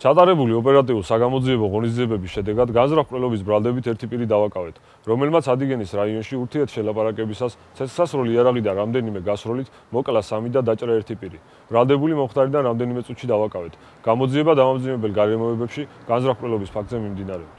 ჩატარებული ოპერატიულ საგამოძიებო ღონისძიებების შედეგად განზრახ-ყრელობის ბრალდებით ერთი პირი დავაკავეთ, რომელმაც ადიგენის რაიონში ურთიერთ შელაპარაკებისას ცეცხლსასროლი იარაღი და რამდენიმე გასროლით მოკლა სამი და დაჭრა ერთი პირი. ბრალდებული მომხდარიდან რამდენიმე წუთში დავაკავეთ. გამოძიება დამამძიმებელ გარემოებებში განზრახ-ყრელობის ფაქტზე მიმდინარეობს.